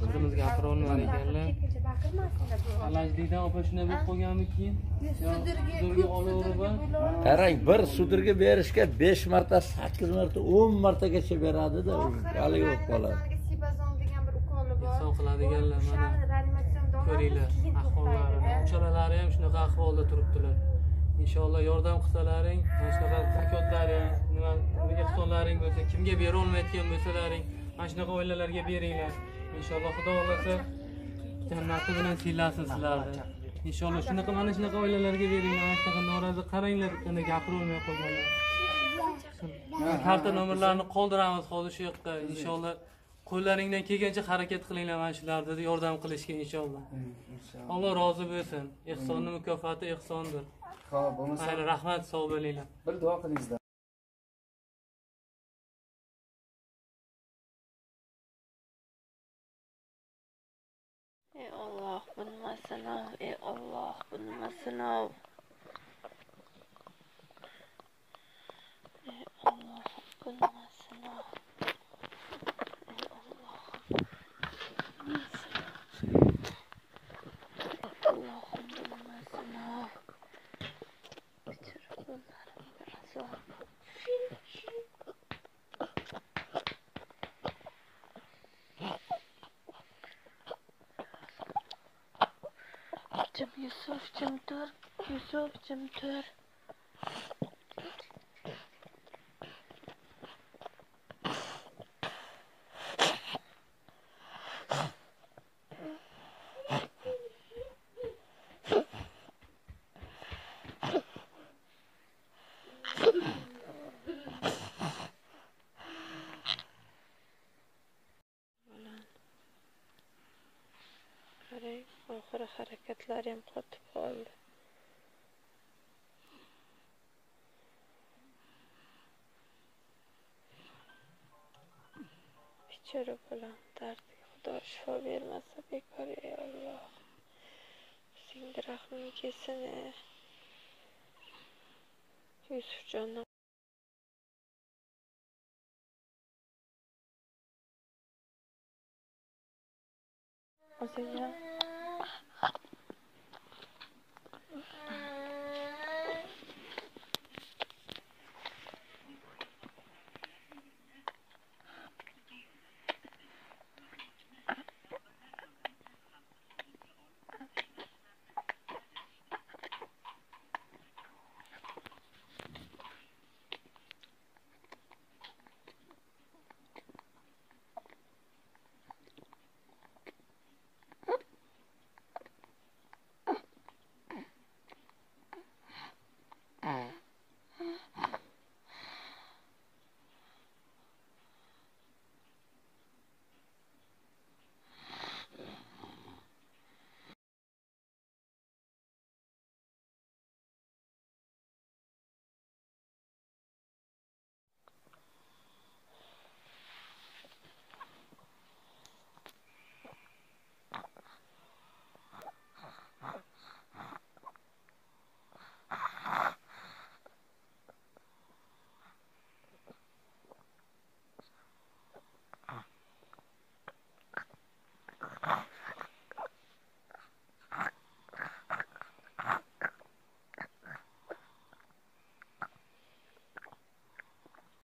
qizimiz ekanlar. Ketguncha baqirmasinlar bu alajlikdan opa shunday bo'lib qolganmikin? Sudurga olaverib qarang bir sudirga berishga besh marta sakkiz marta o'n martagacha beradida haligi bo'lib qoladi. sibazon degan bir ukoli bor. Ehson qiladiganlar mana. Ko'ringlar keyin ahvollarini uchalalari ham shunaqa ahvolda turibdilar. Inshaalloh yordam qilsalaring mana shunaqa pulkotlaring nima ehsonlaring bo'lsa kimga berolmayotgan bo'lsalaring mana shunaqa oilalarga beringlar inshaalloh xudo xohlasa jannati bilan siylasin sizlarni inshaalloh shunaqa mana shunaqa oilalarga beringlar mana shunaqa norozi qaranglar yana gapirolmay qolganlar karta nomerlarini qoldiramiz hozir shu yoqqa inshaalloh qo'llaringdan kelgancha harakat qilinglar mana shularni yordam qilishga inshaalloh alloh rozi bo'lsin ehsonni mukofoti ehsondir ho'p bo'lmasa rahmat sog' bo'linglar bir duo qilingizda ey olloh bu nima sinov ey olloh bu nima sinov ey olloh bu nima sinov ey olloh Allohim bu nima sinov bichir qo'llarimga azob Yusuf'cum, Yusuf'cum dur. Yusuf'cum dur. Headache. Oxiri harakatlari ham qotib qoldi bechora bolam dardiga xudo shifo bermasa bekor ey olloh senga rahming kelsin e yusufjonni o'zingam